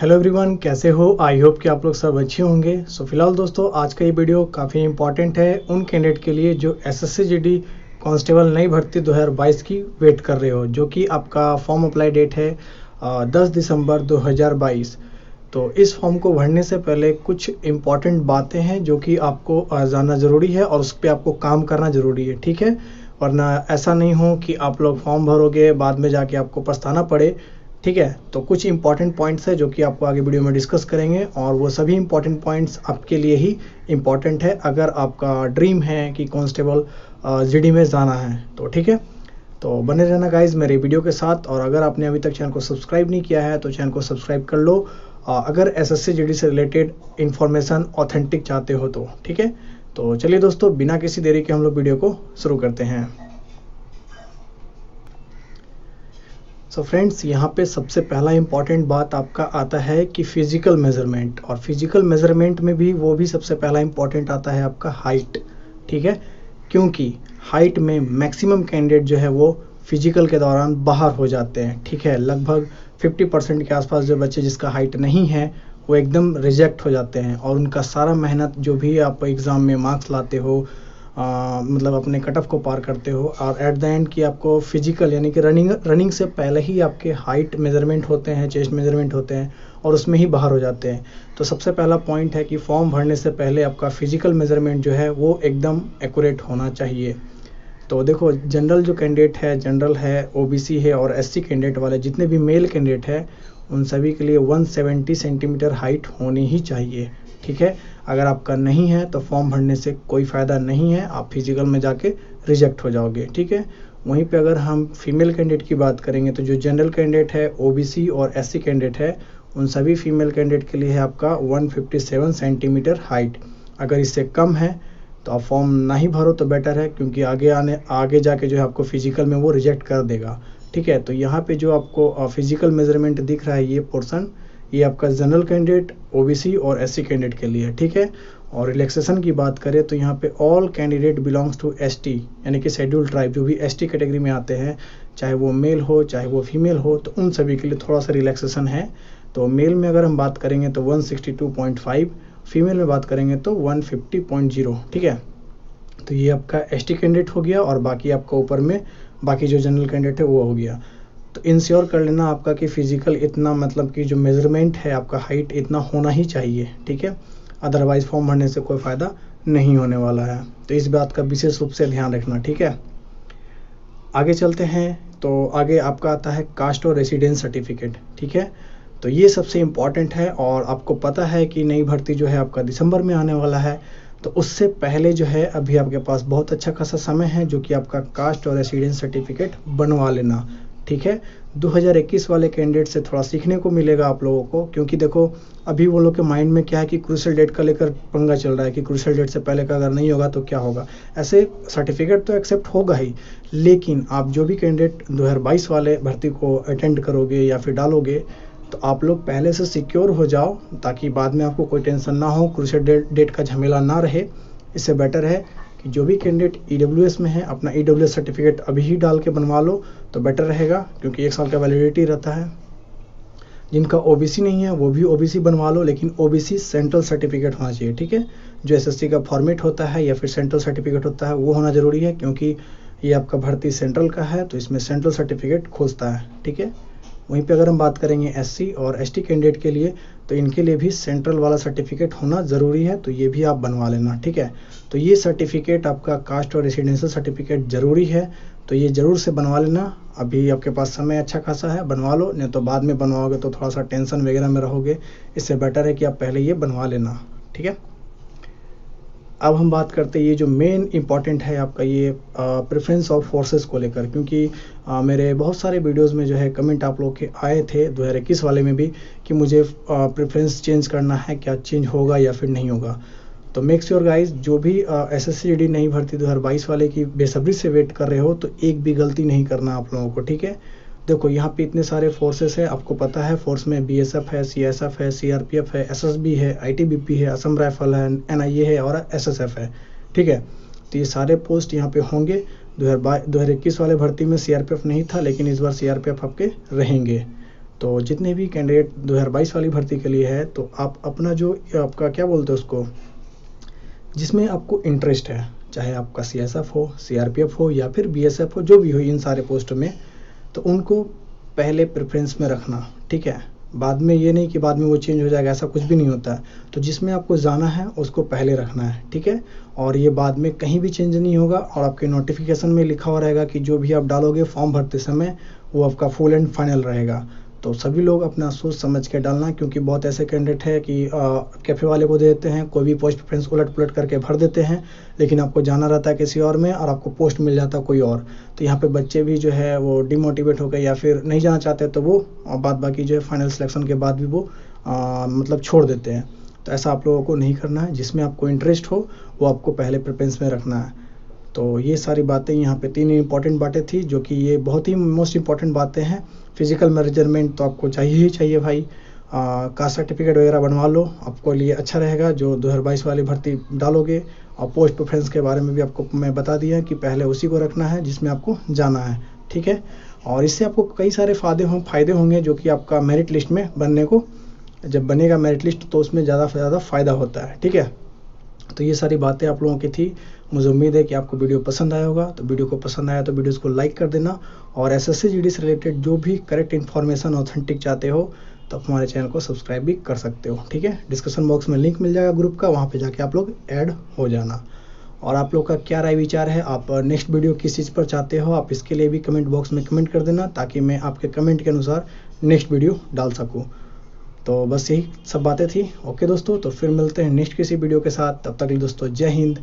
Hello everyone कैसे हो? I hope कि आप लोग सब अच्छे होंगे। सो so, फ़िलहाल दोस्तों आज का ये वीडियो काफ़ी इंपॉर्टेंट है उन कैंडिडेट के लिए जो एस एस कांस्टेबल नई भर्ती 2022 की वेट कर रहे हो जो कि आपका फॉर्म अप्लाई डेट है दस दिसंबर 2022 तो इस फॉर्म को भरने से पहले कुछ इंपॉर्टेंट बातें हैं जो कि आपको जानना ज़रूरी है और उस पर आपको काम करना ज़रूरी है ठीक है? वरना ऐसा नहीं हो कि आप लोग फॉर्म भरोगे बाद में जाके आपको पछताना पड़े। ठीक है? तो कुछ इंपॉर्टेंट पॉइंट्स है जो कि आपको आगे वीडियो में डिस्कस करेंगे और वो सभी इंपॉर्टेंट पॉइंट्स आपके लिए ही इंपॉर्टेंट है। अगर आपका ड्रीम है कि कांस्टेबल जीडी में जाना है तो ठीक है? तो बने रहना गाइज़ मेरे वीडियो के साथ और अगर आपने अभी तक चैनल को सब्सक्राइब नहीं किया है तो चैनल को सब्सक्राइब कर लो। अगर एस एस से रिलेटेड इन्फॉर्मेशन ऑथेंटिक चाहते हो तो ठीक है? तो चलिए दोस्तों, बिना किसी देरी के हम लोग वीडियो को शुरू करते हैं। सो फ्रेंड्स यहाँ पे सबसे पहला इंपॉर्टेंट बात आपका आता है कि फ़िज़िकल मेज़रमेंट और फ़िज़िकल मेज़रमेंट में भी वो भी सबसे पहला इंपॉर्टेंट आता है आपका हाइट ठीक है? क्योंकि हाइट में मैक्सिमम कैंडिडेट जो है वो फ़िज़िकल के दौरान बाहर हो जाते हैं, ठीक है? लगभग 50 परसेंट के आसपास जो बच्चे जिसका हाइट नहीं है, वो एकदम रिजेक्ट हो जाते हैं और उनका सारा मेहनत जो भी आप एग्ज़ाम में मार्क्स लाते हो आ, मतलब अपने कट ऑफ़ को पार करते हो। और एट द एंड की आपको फ़िज़िकल यानी कि रनिंग रनिंग से पहले ही आपके हाइट मेज़रमेंट होते हैं चेस्ट मेज़रमेंट होते हैं और उसमें ही बाहर हो जाते हैं। तो सबसे पहला पॉइंट है कि फॉर्म भरने से पहले आपका फ़िज़िकल मेज़रमेंट जो है वो एकदम एक्यूरेट होना चाहिए। तो देखो जनरल जो कैंडिडेट है जनरल है ओबीसी है और एससी कैंडिडेट वाले जितने भी मेल कैंडिडेट है उन सभी के लिए 170 सेंटीमीटर हाइट होनी ही चाहिए। ठीक है? अगर आपका नहीं है तो फॉर्म भरने से कोई फ़ायदा नहीं है। आप फ़िज़िकल में जाके रिजेक्ट हो जाओगे, ठीक है? वहीं पे अगर हम फीमेल कैंडिडेट की बात करेंगे तो जो जनरल कैंडिडेट है ओबीसी और एससी कैंडिडेट है, उन सभी फीमेल कैंडिडेट के लिए है आपका 157 सेंटीमीटर हाइट अगर इससे कम है तो आप फॉर्म ना ही भरो तो बेटर है, क्योंकि आगे आने, आगे जाके जो है आपको फ़िज़िकल में वो रिजेक्ट कर देगा, ठीक है? तो यहाँ पे जो आपको फ़िज़िकल मेज़रमेंट दिख रहा है, ये पोर्सन ये आपका जनरल कैंडिडेट ओबीसी और एससी कैंडिडेट के लिए, ठीक है? और रिलैक्सेशन की बात करें तो यहाँ पे all candidate belongs to ST यानी कि शेड्यूल ट्राइब जो भी एसटी कैटेगरी में आते हैं, चाहे वो मेल हो, चाहे वो फीमेल हो तो उन सभी के लिए थोड़ा सा रिलैक्सेशन है। तो मेल में अगर हम बात करेंगे तो 162.5 फीमेल में बात करेंगे तो 150.0 ठीक है? तो ये आपका एसटी कैंडिडेट हो गया और बाकी आपका ऊपर में बाकी जो जनरल कैंडिडेट है वो हो गया। तो इंश्योर कर लेना आपका कि फ़िज़िकल इतना मतलब कि जो मेज़रमेंट है, आपका हाइट इतना होना ही चाहिए, ठीक है? अदरवाइज़ फॉर्म भरने से कोई फ़ायदा नहीं होने वाला है। तो इस बात का विशेष रूप से ध्यान रखना, ठीक है? आगे चलते हैं तो आगे आपका आता है कास्ट और रेसिडेंस सर्टिफिकेट ठीक है? तो ये सबसे इंपॉर्टेंट है और आपको पता है कि नई भर्ती जो है आपका दिसंबर में आने वाला है। तो उससे पहले जो है, अभी आपके पास बहुत अच्छा खासा समय है जो कि आपका कास्ट और रेसिडेंस सर्टिफिकेट बनवा लेना। ठीक है? 2021 वाले कैंडिडेट से थोड़ा सीखने को मिलेगा आप लोगों को क्योंकि देखो अभी वो लोग के माइंड में क्या है कि क्रूशल डेट का लेकर पंगा चल रहा है कि क्रूशल डेट से पहले का अगर नहीं होगा तो क्या होगा? ऐसे सर्टिफिकेट तो एक्सेप्ट होगा ही लेकिन आप जो भी कैंडिडेट 2022 वाले भर्ती को अटेंड करोगे या फिर डालोगे तो आप लोग पहले से सिक्योर हो जाओ ताकि बाद में आपको कोई टेंशन ना हो क्रूशल डेट, का झमेला ना रहे इससे बेटर है। जो भी कैंडिडेट ई e में है, अपना ई e सर्टिफिकेट अभी ही डाल के बनवा लो तो बेटर रहेगा, क्योंकि एक साल का वैलिडिटी रहता है। जिनका ओबीसी नहीं है, वो भी ओबीसी बनवा लो, लेकिन ओबीसी सेंट्रल सर्टिफिकेट होना चाहिए, ठीक है? जो एसएससी का फॉर्मेट होता है या फिर सेंट्रल सर्टिफिकेट होता है, वो होना ज़रूरी है, क्योंकि ये आपका भर्ती सेंट्रल का है तो इसमें सेंट्रल सर्टिफिकेट खोजता है, ठीक है? वहीं पे अगर हम बात करेंगे एससी और एसटी कैंडिडेट के लिए तो इनके लिए भी सेंट्रल वाला सर्टिफिकेट होना ज़रूरी है तो ये भी आप बनवा लेना, ठीक है? तो ये सर्टिफिकेट आपका कास्ट और रेसिडेंशियल सर्टिफिकेट ज़रूरी है तो ये ज़रूर से बनवा लेना। अभी आपके पास समय अच्छा खासा है, बनवा लो, नहीं तो बाद में बनवाओगे तो थोड़ा सा टेंशन वगैरह में रहोगे। इससे बेटर है कि आप पहले ये बनवा लेना, ठीक है? अब हम बात करते हैं ये जो मेन इंपॉर्टेंट है आपका ये प्रेफरेंस ऑफ़ फोर्सेस को लेकर क्योंकि आ, मेरे बहुत सारे वीडियोस में जो है कमेंट आप लोग के आए थे दो हज़ार इक्कीस वाले में भी कि मुझे प्रेफरेंस चेंज करना है क्या चेंज होगा या फिर नहीं होगा। तो मेक श्योर गाइस जो भी एस एस नहीं भर्ती दो हज़ार बाईस वाले की बेसब्री से वेट कर रहे हो तो एक भी गलती नहीं करना आप लोगों को ठीक है? देखो, यहाँ पे इतने सारे फोर्सेस है, आपको पता है फोर्स में बीएसएफ है सीएसएफ है सीआरपीएफ है एसएसबी है आईटीबीपी है, असम राइफल है एनआईए है और एसएसएफ है, ठीक है? तो ये सारे पोस्ट यहाँ पे होंगे। दो हज़ार इक्कीस वाले भर्ती में सीआरपीएफ नहीं था, लेकिन इस बार सीआरपीएफ आपके रहेंगे। तो जितने भी कैंडिडेट 2022 वाली भर्ती के लिए है तो आप अपना जो, आपका क्या बोलते हैं उसको? जिसमें आपको इंटरेस्ट है, चाहे आपका सी हो सीआरपीएफ हो, या फिर बीएसएफ हो, जो भी हो, इन सारे पोस्ट में तो उनको पहले प्रेफरेंस में रखना, ठीक है? बाद में ये नहीं कि बाद में वो चेंज हो जाएगा, ऐसा कुछ भी नहीं होता। है तो जिसमें आपको जाना है, उसको पहले रखना है, ठीक है? और ये बाद में कहीं भी चेंज नहीं होगा और आपके नोटिफिकेशन में लिखा हुआ रहेगा कि जो भी आप डालोगे फॉर्म भरते समय, वो आपका फुल एंड फाइनल रहेगा। तो सभी लोग अपना सोच समझ के डालना क्योंकि बहुत ऐसे कैंडिडेट है कि कैफ़े वाले को दे देते हैं कोई भी पोस्ट प्रेफरेंस उलट पुलट करके भर देते हैं लेकिन आपको जाना रहता है किसी और में और आपको पोस्ट मिल जाता कोई और। तो यहाँ पे बच्चे भी जो है वो डिमोटिवेट हो गए या फिर नहीं जाना चाहते तो वो बाद बाकी जो है फाइनल सिलेक्शन के बाद भी वो आ, मतलब छोड़ देते हैं। तो ऐसा आप लोगों को नहीं करना है जिसमें आपको इंटरेस्ट हो वो आपको पहले प्रेफरेंस में रखना है। तो ये सारी बातें यहाँ पे तीन इंपॉर्टेंट बातें थी जो कि ये बहुत ही मोस्ट इंपॉर्टेंट बातें हैं। फ़िज़िकल मेज़रमेंट तो आपको चाहिए ही चाहिए भाई। कास्ट सर्टिफिकेट वगैरह बनवा लो, आपको लिए अच्छा रहेगा जो 2022 वाली भर्ती डालोगे। और पोस्ट प्रेफरेंस के बारे में भी आपको मैं बता दिया कि पहले उसी को रखना है जिसमें आपको जाना है, ठीक है? और इससे आपको कई सारे फ़ायदे हों, फ़ायदे होंगे जो कि आपका मेरिट लिस्ट में बनने को, जब बनेगा मेरिट लिस्ट तो उसमें ज़्यादा से ज़्यादा फ़ायदा होता है, ठीक है? तो ये सारी बातें आप लोगों की थी। मुझे उम्मीद है कि आपको वीडियो पसंद आया होगा। तो वीडियो को पसंद आया तो वीडियोज़ को लाइक कर देना और एस एस से रिलेटेड जो भी करेक्ट इन्फॉर्मेशन ऑथेंटिक चाहते हो तो आप हमारे चैनल को सब्सक्राइब भी कर सकते हो, ठीक है? डिस्क्रिप्शन बॉक्स में लिंक मिल जाएगा ग्रुप का, वहाँ पर जाके आप लोग ऐड हो जाना। और आप लोग का क्या राय विचार है? आप नेक्स्ट वीडियो किस चीज़ पर चाहते हो, आप इसके लिए भी कमेंट बॉक्स में कमेंट कर देना ताकि मैं आपके कमेंट के अनुसार नेक्स्ट वीडियो डाल सकूँ। तो बस यही सब बातें थी। ओके दोस्तों तो फिर मिलते हैं नेक्स्ट किसी वीडियो के साथ। तब तक दोस्तों, जय हिंद,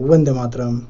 वंदे मातरम।